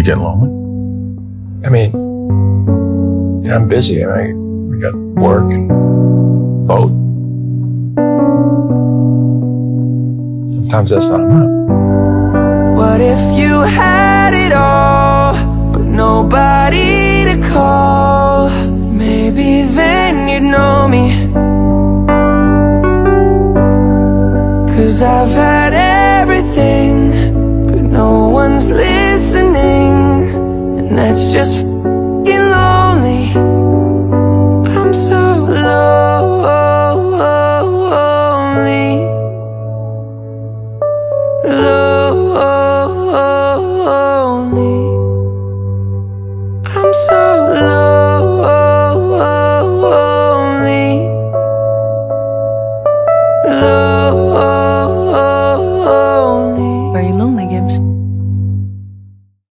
you get lonely? I mean, yeah, I'm busy. I mean, we got work and boat. Sometimes that's not enough. What if you had it all, but nobody to call? Maybe then you'd know me. Cause I've had it. I'm so